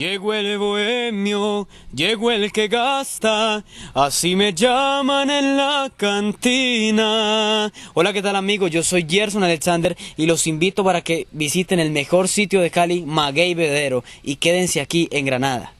Llegó el bohemio, llegó el que gasta, así me llaman en la cantina. Hola, ¿qué tal amigos? Yo soy Gerson Alexander y los invito para que visiten el mejor sitio de Cali, Maguey Bedero, y quédense aquí en Granada.